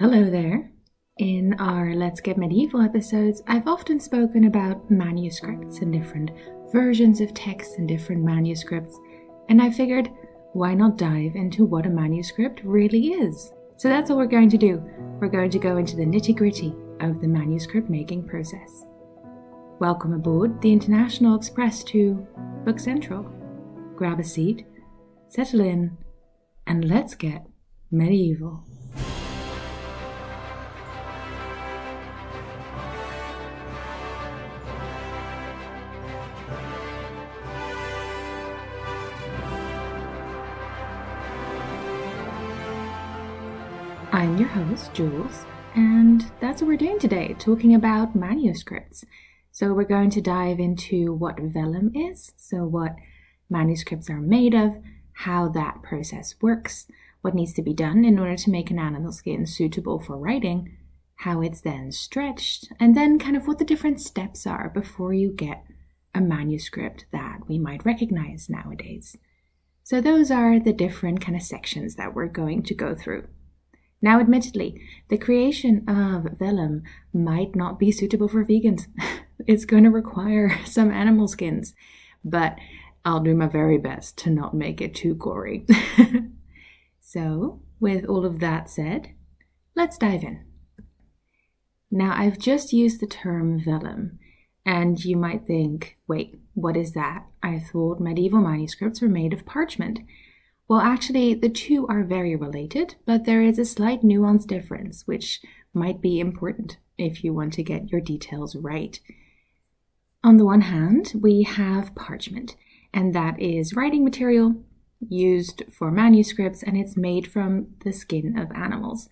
Hello there. In our Let's Get Medieval episodes, I've often spoken about manuscripts and different versions of texts and different manuscripts, and I figured why not dive into what a manuscript really is? So that's what we're going to do. We're going to go into the nitty gritty of the manuscript making process. Welcome aboard the International Express to Book Central. Grab a seat, settle in, and let's get medieval. I'm your host, Jules, and that's what we're doing today, talking about manuscripts. So, we're going to dive into what vellum is, so, what manuscripts are made of, how that process works, what needs to be done in order to make an animal skin suitable for writing, how it's then stretched, and then kind of what the different steps are before you get a manuscript that we might recognize nowadays. So, those are the different kind of sections that we're going to go through. Now, admittedly, the creation of vellum might not be suitable for vegans. it's going to require some animal skins, but I'll do my very best to not make it too gory. so, with all of that said, let's dive in. Now, I've just used the term vellum, and you might think, wait, what is that? I thought medieval manuscripts were made of parchment. Well, actually, the two are very related, but there is a slight nuance difference, which might be important if you want to get your details right. On the one hand, we have parchment, and that is writing material used for manuscripts, and it's made from the skin of animals.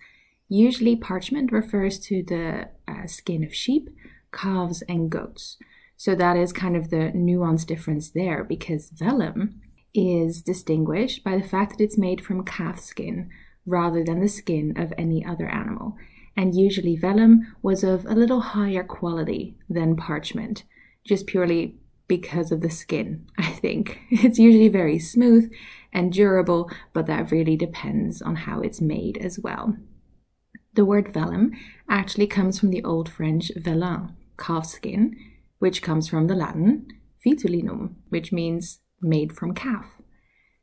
Usually, parchment refers to the uh, skin of sheep, calves, and goats. So that is kind of the nuance difference there because vellum is distinguished by the fact that it's made from calf skin rather than the skin of any other animal. And usually vellum was of a little higher quality than parchment, just purely because of the skin, I think. It's usually very smooth and durable, but that really depends on how it's made as well. The word vellum actually comes from the Old French velin, calf skin, which comes from the Latin vitulinum, which means made from calf.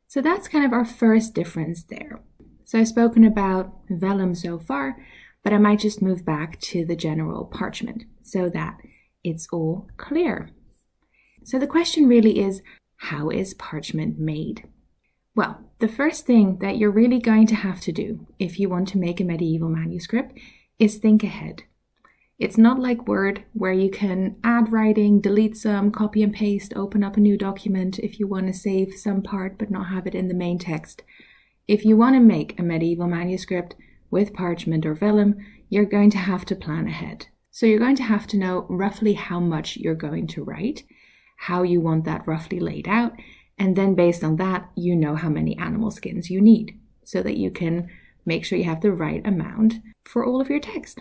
So that's kind of our first difference there. So I've spoken about vellum so far, but I might just move back to the general parchment so that it's all clear. So the question really is how is parchment made? Well, the first thing that you're really going to have to do if you want to make a medieval manuscript is think ahead. It's not like Word, where you can add writing, delete some, copy and paste, open up a new document if you want to save some part but not have it in the main text. If you want to make a medieval manuscript with parchment or vellum, you're going to have to plan ahead. So you're going to have to know roughly how much you're going to write, how you want that roughly laid out, and then based on that, you know how many animal skins you need so that you can make sure you have the right amount for all of your text.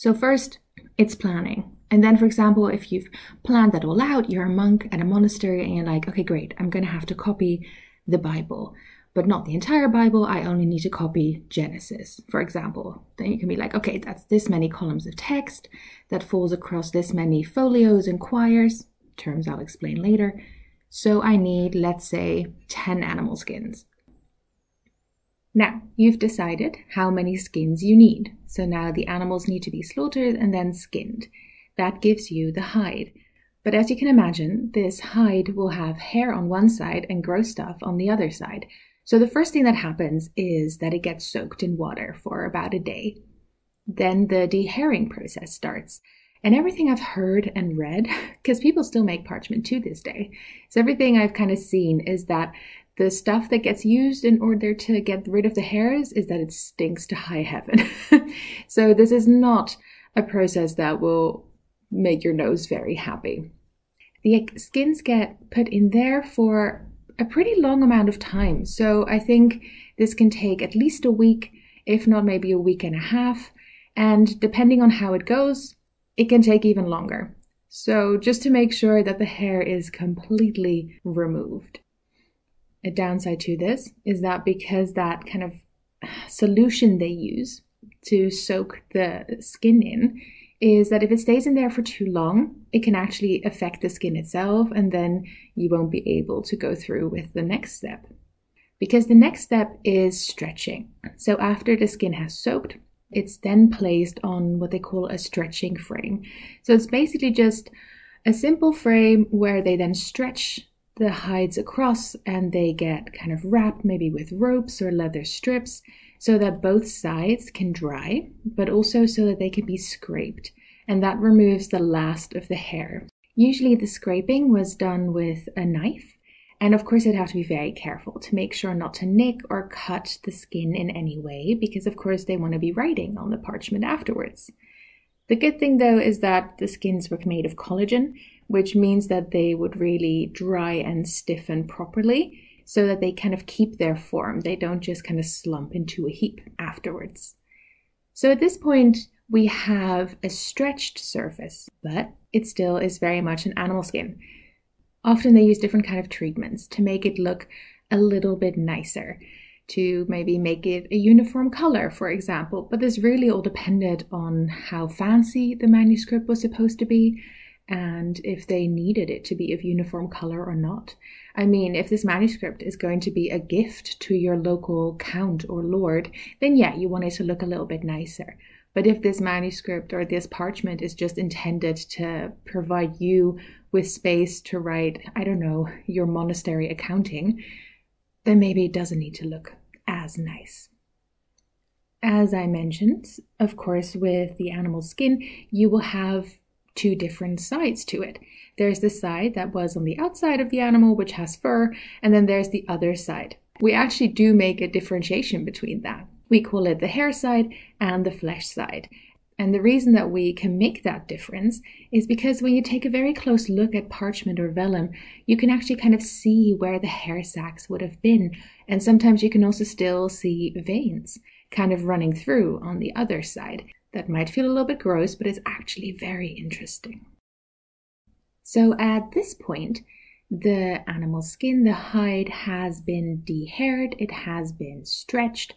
So, first, it's planning. And then, for example, if you've planned that all out, you're a monk at a monastery and you're like, okay, great, I'm going to have to copy the Bible, but not the entire Bible. I only need to copy Genesis, for example. Then you can be like, okay, that's this many columns of text that falls across this many folios and quires, terms I'll explain later. So I need, let's say, 10 animal skins. Now, you've decided how many skins you need. So now the animals need to be slaughtered and then skinned. That gives you the hide. But as you can imagine, this hide will have hair on one side and gross stuff on the other side. So the first thing that happens is that it gets soaked in water for about a day. Then the dehairing process starts. And everything I've heard and read, because people still make parchment to this day, so everything I've kind of seen is that the stuff that gets used in order to get rid of the hairs is that it stinks to high heaven. so this is not a process that will make your nose very happy. The skins get put in there for a pretty long amount of time. So I think this can take at least a week, if not maybe a week and a half. And depending on how it goes, it can take even longer. So just to make sure that the hair is completely removed a downside to this is that because that kind of solution they use to soak the skin in is that if it stays in there for too long, it can actually affect the skin itself, and then you won't be able to go through with the next step. Because the next step is stretching. So after the skin has soaked, it's then placed on what they call a stretching frame. So it's basically just a simple frame where they then stretch the hides across and they get kind of wrapped maybe with ropes or leather strips so that both sides can dry, but also so that they can be scraped. And that removes the last of the hair. Usually the scraping was done with a knife. And of course, I'd have to be very careful to make sure not to nick or cut the skin in any way, because of course they want to be writing on the parchment afterwards. The good thing though is that the skins were made of collagen, which means that they would really dry and stiffen properly so that they kind of keep their form. They don't just kind of slump into a heap afterwards. So at this point, we have a stretched surface, but it still is very much an animal skin. Often they use different kind of treatments to make it look a little bit nicer, to maybe make it a uniform color, for example. But this really all depended on how fancy the manuscript was supposed to be and if they needed it to be of uniform color or not. I mean, if this manuscript is going to be a gift to your local count or lord, then yeah, you want it to look a little bit nicer. But if this manuscript or this parchment is just intended to provide you with space to write, I don't know, your monastery accounting, then maybe it doesn't need to look as nice. As I mentioned, of course, with the animal skin, you will have two different sides to it. There's the side that was on the outside of the animal, which has fur, and then there's the other side. We actually do make a differentiation between that. We call it the hair side and the flesh side. And the reason that we can make that difference is because when you take a very close look at parchment or vellum, you can actually kind of see where the hair sacs would have been. And sometimes you can also still see veins kind of running through on the other side. That might feel a little bit gross, but it's actually very interesting. So at this point, the animal skin, the hide has been dehaired, it has been stretched,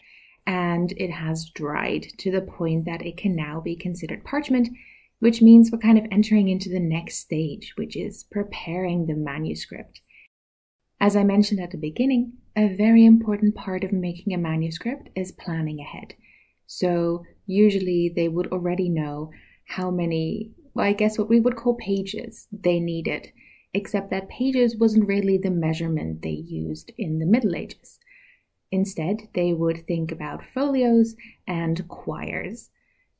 and it has dried to the point that it can now be considered parchment, which means we're kind of entering into the next stage, which is preparing the manuscript. As I mentioned at the beginning, a very important part of making a manuscript is planning ahead. So usually they would already know how many, well, I guess what we would call pages they needed, except that pages wasn't really the measurement they used in the Middle Ages. Instead, they would think about folios and quires.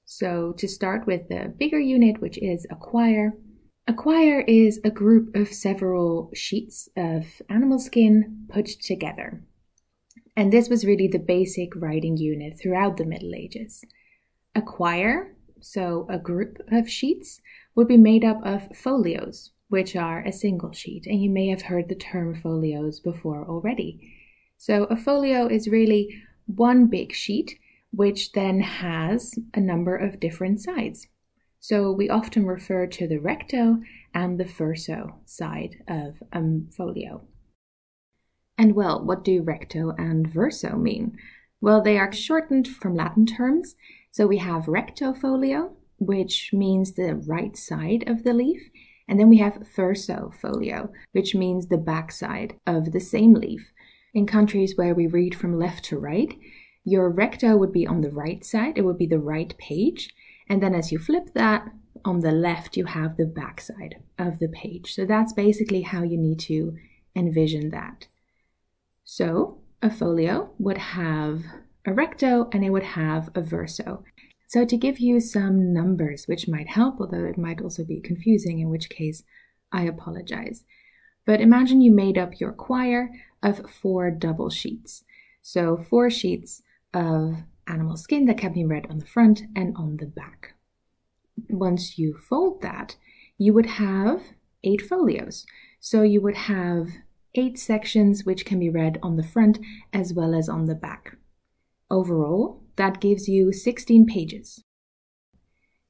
So, to start with the bigger unit, which is a quire, a quire is a group of several sheets of animal skin put together. And this was really the basic writing unit throughout the Middle Ages. A quire, so a group of sheets, would be made up of folios, which are a single sheet, and you may have heard the term folios before already. So a folio is really one big sheet, which then has a number of different sides. So we often refer to the recto and the verso side of a folio. And well, what do recto and verso mean? Well, they are shortened from Latin terms so we have recto folio, which means the right side of the leaf. And then we have verso folio, which means the back side of the same leaf. In countries where we read from left to right, your recto would be on the right side, it would be the right page. And then as you flip that, on the left, you have the back side of the page. So that's basically how you need to envision that. So a folio would have a recto and it would have a verso. So to give you some numbers, which might help, although it might also be confusing, in which case I apologize. But imagine you made up your quire of four double sheets. So four sheets of animal skin that can be read on the front and on the back. Once you fold that, you would have eight folios. So you would have eight sections which can be read on the front as well as on the back. Overall, that gives you 16 pages.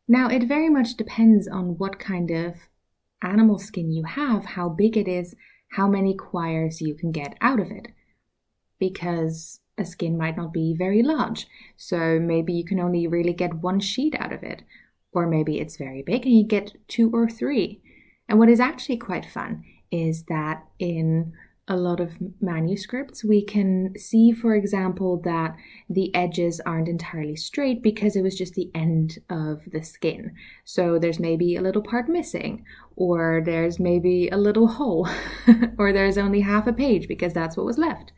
Now, it very much depends on what kind of animal skin you have, how big it is, how many quires you can get out of it. Because a skin might not be very large, so maybe you can only really get one sheet out of it. Or maybe it's very big and you get two or three. And what is actually quite fun is that in a lot of manuscripts, we can see, for example, that the edges aren't entirely straight because it was just the end of the skin. So there's maybe a little part missing, or there's maybe a little hole, or there's only half a page because that's what was left.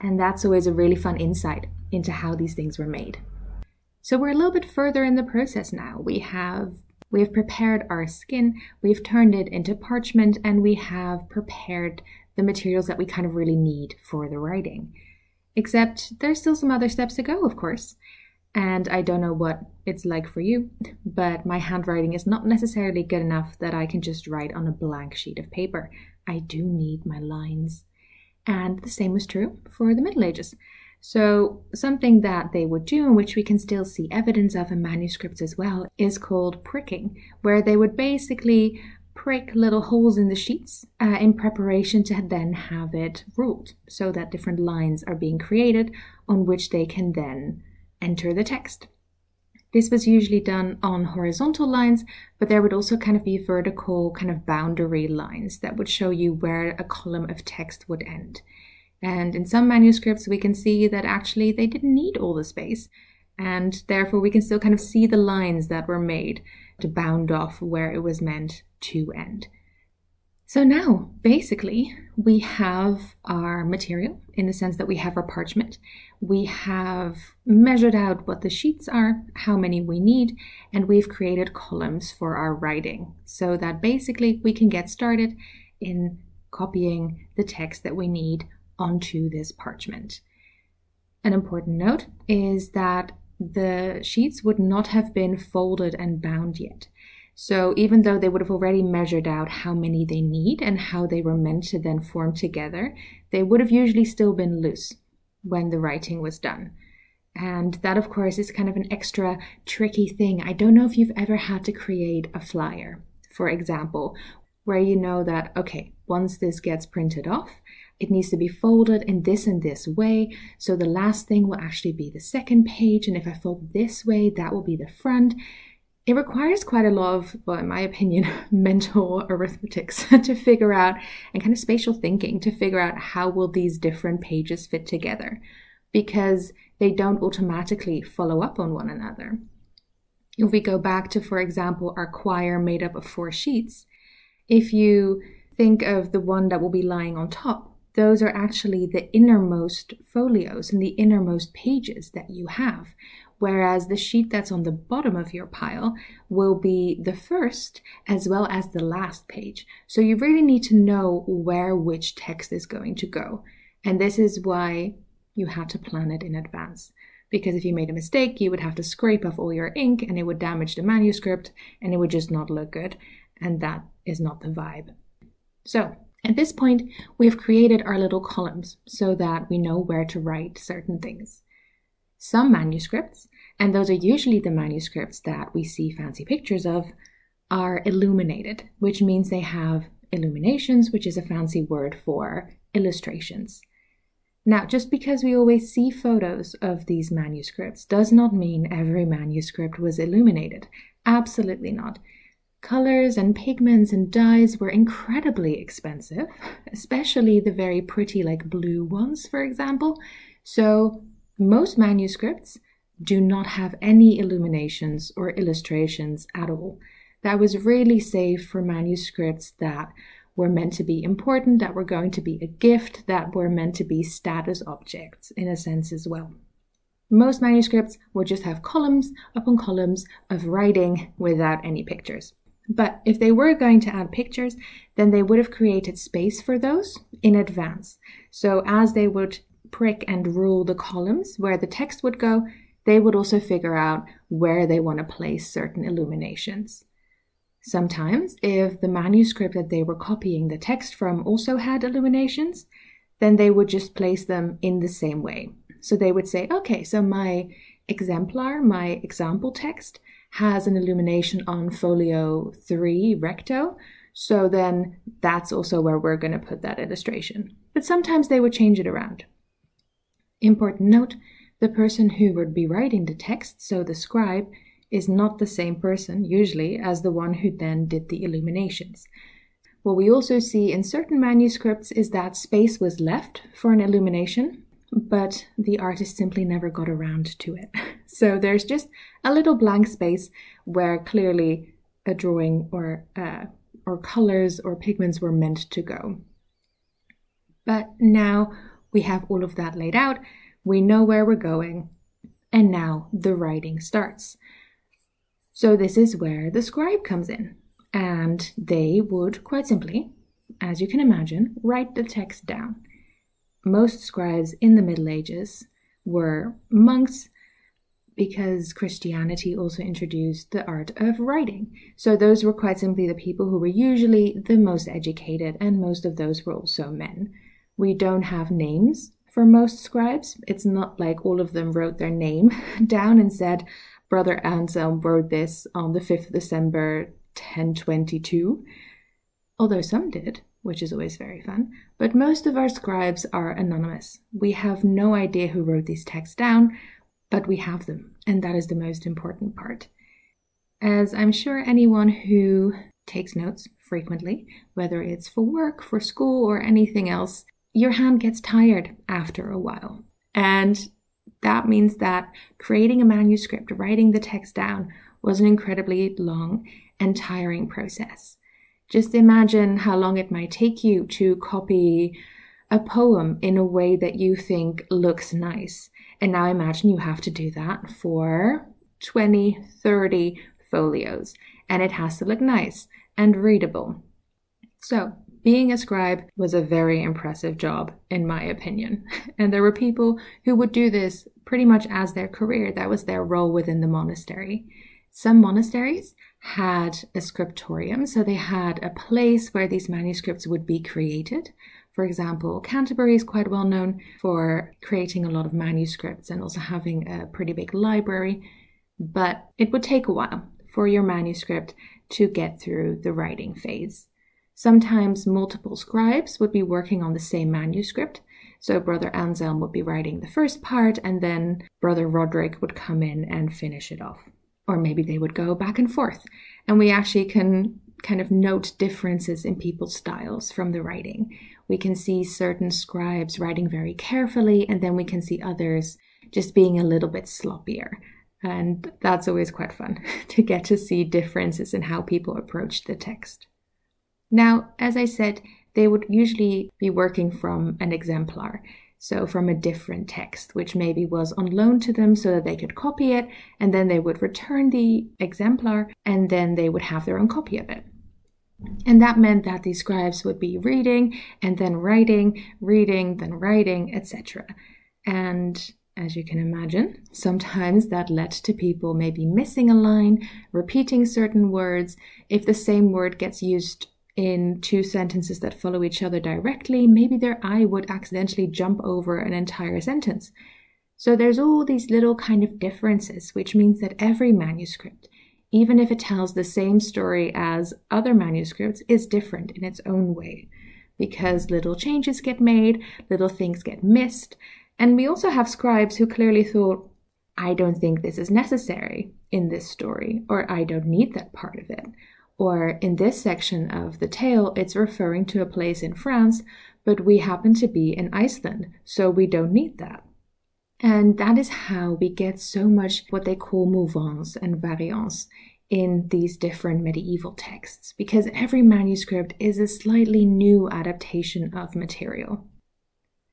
And that's always a really fun insight into how these things were made. So we're a little bit further in the process now. We have we have prepared our skin, we've turned it into parchment, and we have prepared the materials that we kind of really need for the writing. Except there's still some other steps to go, of course. And I don't know what it's like for you, but my handwriting is not necessarily good enough that I can just write on a blank sheet of paper. I do need my lines. And the same was true for the Middle Ages. So, something that they would do, and which we can still see evidence of in manuscripts as well, is called pricking, where they would basically prick little holes in the sheets uh, in preparation to then have it ruled so that different lines are being created on which they can then enter the text. This was usually done on horizontal lines, but there would also kind of be vertical kind of boundary lines that would show you where a column of text would end. And in some manuscripts, we can see that actually they didn't need all the space, and therefore we can still kind of see the lines that were made to bound off where it was meant to end. So now, basically, we have our material in the sense that we have our parchment. We have measured out what the sheets are, how many we need, and we've created columns for our writing so that basically we can get started in copying the text that we need onto this parchment. An important note is that the sheets would not have been folded and bound yet. So even though they would have already measured out how many they need and how they were meant to then form together, they would have usually still been loose when the writing was done. And that, of course, is kind of an extra tricky thing. I don't know if you've ever had to create a flyer, for example, where you know that, okay, once this gets printed off, it needs to be folded in this and this way. So the last thing will actually be the second page. And if I fold this way, that will be the front it requires quite a lot of, well, in my opinion, mental arithmetics to figure out and kind of spatial thinking to figure out how will these different pages fit together because they don't automatically follow up on one another. If we go back to, for example, our quire made up of four sheets, if you think of the one that will be lying on top, those are actually the innermost folios and the innermost pages that you have, whereas the sheet that's on the bottom of your pile will be the first as well as the last page. So you really need to know where which text is going to go. And this is why you have to plan it in advance. Because if you made a mistake, you would have to scrape off all your ink and it would damage the manuscript and it would just not look good. And that is not the vibe. So at this point, we've created our little columns so that we know where to write certain things. Some manuscripts, and those are usually the manuscripts that we see fancy pictures of, are illuminated, which means they have illuminations, which is a fancy word for illustrations. Now, just because we always see photos of these manuscripts does not mean every manuscript was illuminated. Absolutely not. Colors and pigments and dyes were incredibly expensive, especially the very pretty, like blue ones, for example. So most manuscripts do not have any illuminations or illustrations at all. That was really saved for manuscripts that were meant to be important, that were going to be a gift, that were meant to be status objects in a sense as well. Most manuscripts would just have columns upon columns of writing without any pictures. But if they were going to add pictures, then they would have created space for those in advance. So as they would prick and rule the columns where the text would go, they would also figure out where they want to place certain illuminations. Sometimes, if the manuscript that they were copying the text from also had illuminations, then they would just place them in the same way. So they would say, okay, so my exemplar, my example text, has an illumination on folio 3 recto. So then that's also where we're going to put that illustration. But sometimes they would change it around. Important note the person who would be writing the text, so the scribe, is not the same person, usually, as the one who then did the illuminations. What we also see in certain manuscripts is that space was left for an illumination, but the artist simply never got around to it. So there's just a little blank space where clearly a drawing or uh, or colors or pigments were meant to go. But now we have all of that laid out, we know where we're going, and now the writing starts. So this is where the scribe comes in, and they would quite simply, as you can imagine, write the text down most scribes in the Middle Ages were monks because Christianity also introduced the art of writing. So those were quite simply the people who were usually the most educated, and most of those were also men. We don't have names for most scribes. It's not like all of them wrote their name down and said, Brother Anselm wrote this on the 5th of December 1022, although some did which is always very fun. But most of our scribes are anonymous. We have no idea who wrote these texts down, but we have them, and that is the most important part. As I'm sure anyone who takes notes frequently, whether it's for work, for school, or anything else, your hand gets tired after a while. And that means that creating a manuscript, writing the text down, was an incredibly long and tiring process. Just imagine how long it might take you to copy a poem in a way that you think looks nice. And now imagine you have to do that for 20, 30 folios, and it has to look nice and readable. So, being a scribe was a very impressive job, in my opinion. And there were people who would do this pretty much as their career. That was their role within the monastery. Some monasteries had a scriptorium, so they had a place where these manuscripts would be created. For example, Canterbury is quite well known for creating a lot of manuscripts and also having a pretty big library, but it would take a while for your manuscript to get through the writing phase. Sometimes multiple scribes would be working on the same manuscript. So Brother Anselm would be writing the first part, and then Brother Roderick would come in and finish it off or maybe they would go back and forth. And we actually can kind of note differences in people's styles from the writing. We can see certain scribes writing very carefully, and then we can see others just being a little bit sloppier. And that's always quite fun to get to see differences in how people approach the text. Now, as I said, they would usually be working from an exemplar. So from a different text, which maybe was on loan to them so that they could copy it, and then they would return the exemplar, and then they would have their own copy of it. And that meant that these scribes would be reading and then writing, reading, then writing, etc. And as you can imagine, sometimes that led to people maybe missing a line, repeating certain words. If the same word gets used in two sentences that follow each other directly, maybe their eye would accidentally jump over an entire sentence. So there's all these little kind of differences, which means that every manuscript, even if it tells the same story as other manuscripts, is different in its own way. Because little changes get made, little things get missed, and we also have scribes who clearly thought, I don't think this is necessary in this story, or I don't need that part of it. Or in this section of the tale, it's referring to a place in France, but we happen to be in Iceland, so we don't need that. And that is how we get so much what they call mouvance and variance in these different medieval texts, because every manuscript is a slightly new adaptation of material.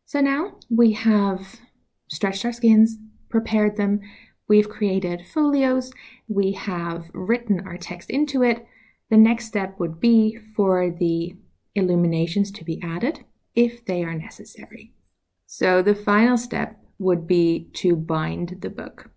So now we have stretched our skins, prepared them, we've created folios, we have written our text into it, the next step would be for the illuminations to be added if they are necessary. So the final step would be to bind the book.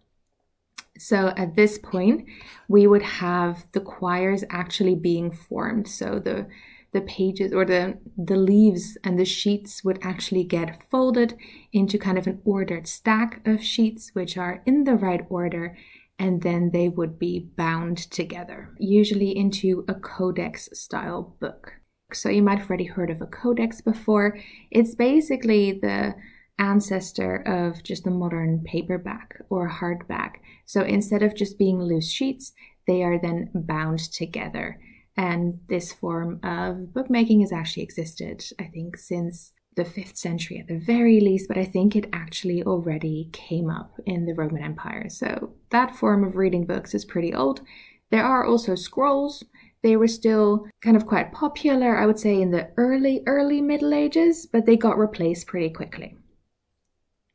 So at this point, we would have the quires actually being formed. So the the pages or the the leaves and the sheets would actually get folded into kind of an ordered stack of sheets which are in the right order and then they would be bound together, usually into a codex style book. So you might have already heard of a codex before. It's basically the ancestor of just the modern paperback or hardback. So instead of just being loose sheets, they are then bound together. And this form of bookmaking has actually existed, I think, since the 5th century at the very least, but I think it actually already came up in the Roman Empire. So that form of reading books is pretty old. There are also scrolls. They were still kind of quite popular, I would say, in the early, early Middle Ages, but they got replaced pretty quickly.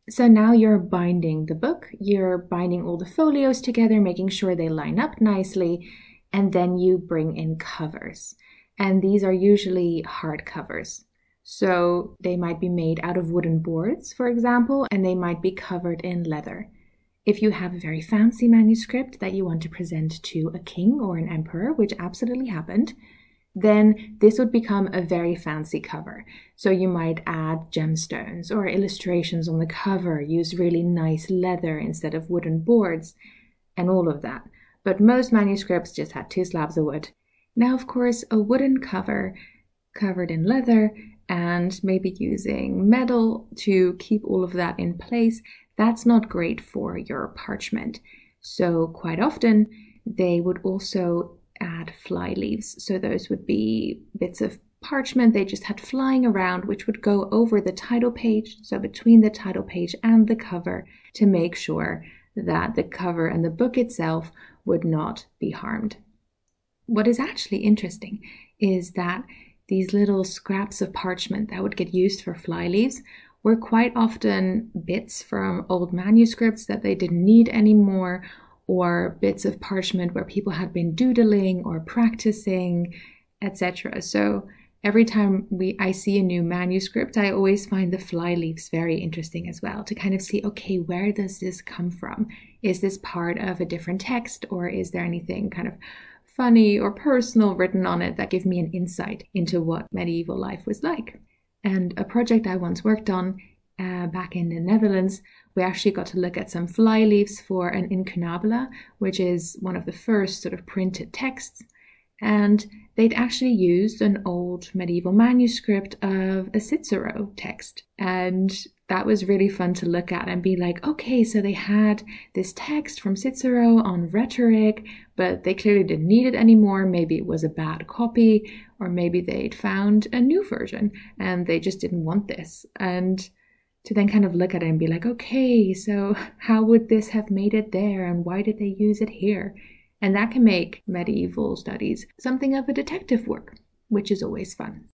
So now you're binding the book, you're binding all the folios together, making sure they line up nicely, and then you bring in covers. And these are usually hard covers. So they might be made out of wooden boards, for example, and they might be covered in leather. If you have a very fancy manuscript that you want to present to a king or an emperor, which absolutely happened, then this would become a very fancy cover. So you might add gemstones or illustrations on the cover, use really nice leather instead of wooden boards, and all of that. But most manuscripts just had two slabs of wood. Now, of course, a wooden cover covered in leather and maybe using metal to keep all of that in place, that's not great for your parchment. So, quite often, they would also add fly leaves. So, those would be bits of parchment they just had flying around, which would go over the title page, so between the title page and the cover, to make sure that the cover and the book itself would not be harmed. What is actually interesting is that these little scraps of parchment that would get used for fly leaves were quite often bits from old manuscripts that they didn't need anymore, or bits of parchment where people had been doodling or practicing, etc. So every time we I see a new manuscript, I always find the fly leaves very interesting as well to kind of see, okay, where does this come from? Is this part of a different text, or is there anything kind of funny or personal written on it that give me an insight into what medieval life was like. And a project I once worked on uh, back in the Netherlands, we actually got to look at some fly leaves for an incunabula, which is one of the first sort of printed texts. And they'd actually used an old medieval manuscript of a Cicero text. And that was really fun to look at and be like, okay, so they had this text from Cicero on rhetoric, but they clearly didn't need it anymore. Maybe it was a bad copy, or maybe they'd found a new version and they just didn't want this. And to then kind of look at it and be like, okay, so how would this have made it there and why did they use it here? And that can make medieval studies something of a detective work, which is always fun.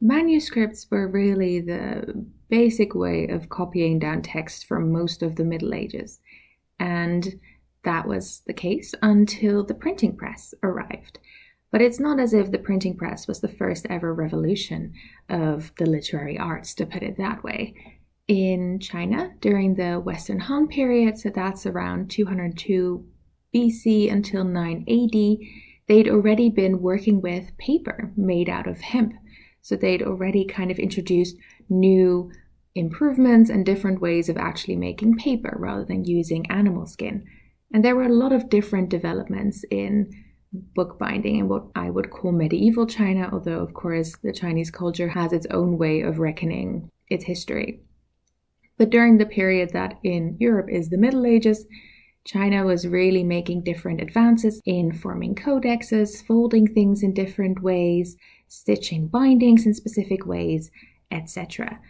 Manuscripts were really the basic way of copying down text from most of the Middle Ages. And that was the case until the printing press arrived. But it's not as if the printing press was the first ever revolution of the literary arts, to put it that way. In China, during the Western Han period, so that's around 202 BC until 9 AD, they'd already been working with paper made out of hemp. So they'd already kind of introduced new improvements and different ways of actually making paper rather than using animal skin. And there were a lot of different developments in bookbinding in what I would call medieval China, although, of course, the Chinese culture has its own way of reckoning its history. But during the period that in Europe is the Middle Ages, China was really making different advances in forming codexes, folding things in different ways, stitching bindings in specific ways, etc.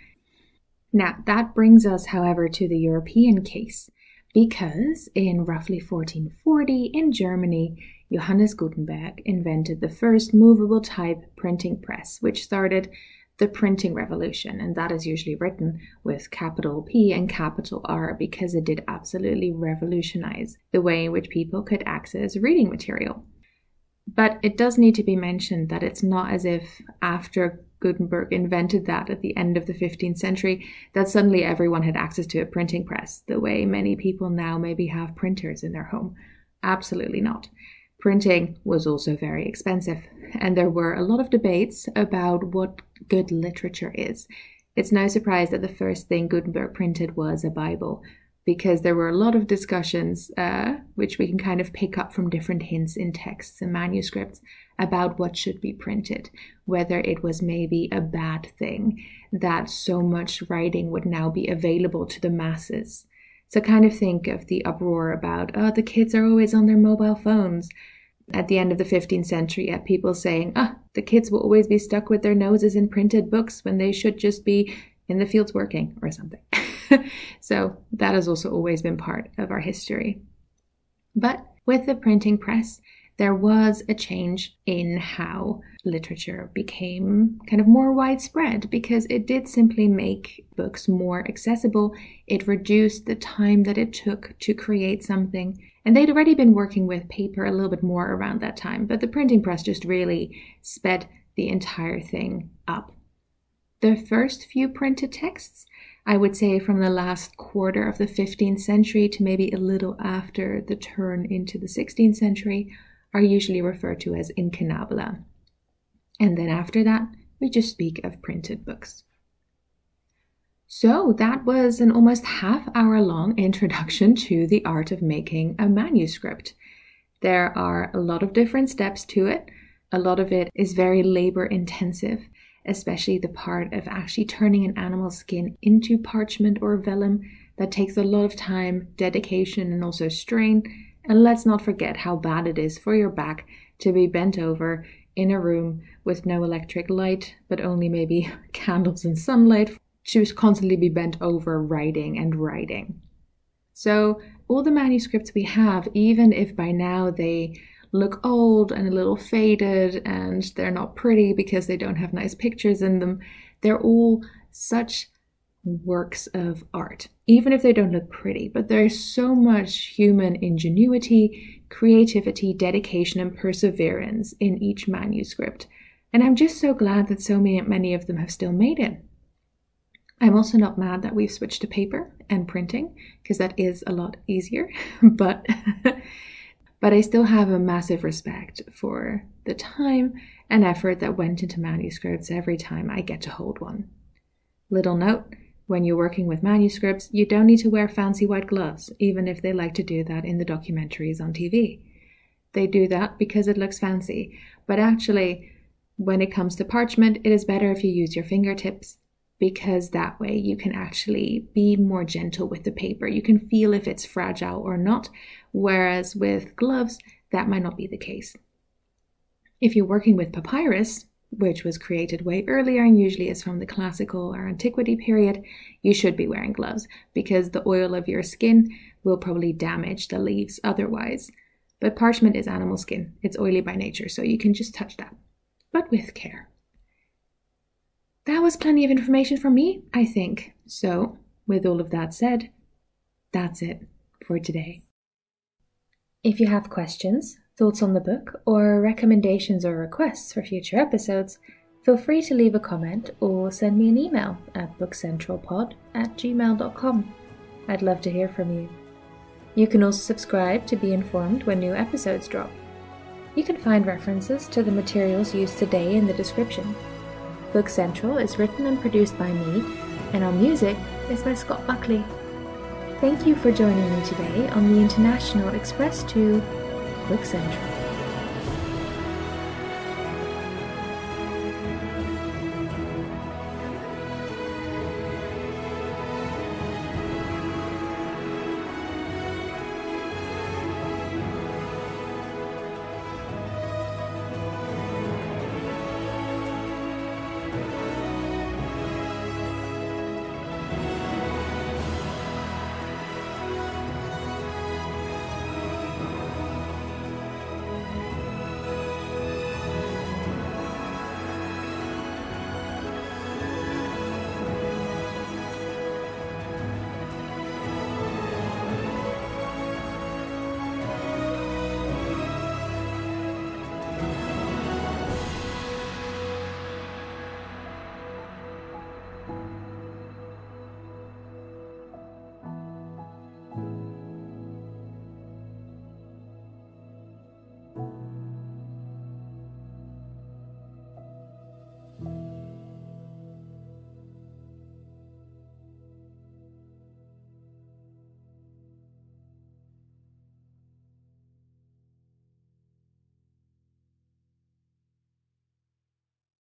Now, that brings us, however, to the European case, because in roughly 1440 in Germany, Johannes Gutenberg invented the first movable type printing press, which started the printing revolution, and that is usually written with capital P and capital R because it did absolutely revolutionize the way in which people could access reading material. But it does need to be mentioned that it's not as if after Gutenberg invented that at the end of the 15th century that suddenly everyone had access to a printing press, the way many people now maybe have printers in their home. Absolutely not. Printing was also very expensive, and there were a lot of debates about what good literature is. It's no surprise that the first thing Gutenberg printed was a Bible, because there were a lot of discussions, uh, which we can kind of pick up from different hints in texts and manuscripts about what should be printed, whether it was maybe a bad thing that so much writing would now be available to the masses. So, kind of think of the uproar about, oh, the kids are always on their mobile phones at the end of the 15th century at people saying, ah, the kids will always be stuck with their noses in printed books when they should just be in the fields working or something. so that has also always been part of our history. But with the printing press, there was a change in how literature became kind of more widespread because it did simply make books more accessible. It reduced the time that it took to create something. And they'd already been working with paper a little bit more around that time, but the printing press just really sped the entire thing up. The first few printed texts, I would say from the last quarter of the 15th century to maybe a little after the turn into the 16th century, are usually referred to as incunabula. And then after that, we just speak of printed books. So that was an almost half hour long introduction to the art of making a manuscript. There are a lot of different steps to it. A lot of it is very labor intensive, especially the part of actually turning an animal's skin into parchment or vellum. That takes a lot of time, dedication, and also strain and let's not forget how bad it is for your back to be bent over in a room with no electric light, but only maybe candles and sunlight, to constantly be bent over writing and writing. So, all the manuscripts we have, even if by now they look old and a little faded and they're not pretty because they don't have nice pictures in them, they're all such works of art, even if they don't look pretty. But there's so much human ingenuity, creativity, dedication, and perseverance in each manuscript. And I'm just so glad that so many, many of them have still made it. I'm also not mad that we've switched to paper and printing because that is a lot easier, but but I still have a massive respect for the time and effort that went into manuscripts every time I get to hold one. Little note, when you're working with manuscripts, you don't need to wear fancy white gloves, even if they like to do that in the documentaries on TV. They do that because it looks fancy, but actually, when it comes to parchment, it is better if you use your fingertips because that way you can actually be more gentle with the paper. You can feel if it's fragile or not, whereas with gloves, that might not be the case. If you're working with papyrus, which was created way earlier and usually is from the classical or antiquity period, you should be wearing gloves because the oil of your skin will probably damage the leaves otherwise. But parchment is animal skin, it's oily by nature, so you can just touch that, but with care. That was plenty of information for me, I think. So, with all of that said, that's it for today. If you have questions, thoughts on the book, or recommendations or requests for future episodes, feel free to leave a comment or send me an email at bookcentralpod at gmail.com. I'd love to hear from you. You can also subscribe to be informed when new episodes drop. You can find references to the materials used today in the description. Book Central is written and produced by me, and our music is by Scott Buckley. Thank you for joining me today on the International Express to Book Central.